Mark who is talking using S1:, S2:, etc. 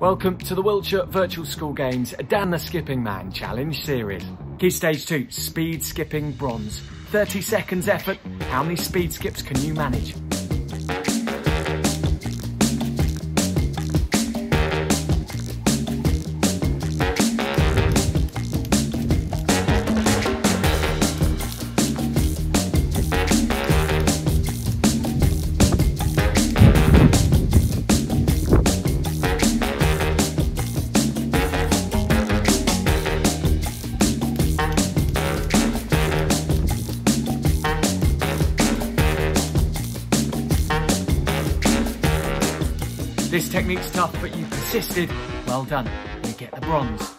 S1: Welcome to the Wiltshire Virtual School Games Dan the Skipping Man Challenge Series. Key Stage 2, Speed Skipping Bronze. 30 seconds effort, how many speed skips can you manage? This technique's tough, but you persisted. Well done. You get the bronze.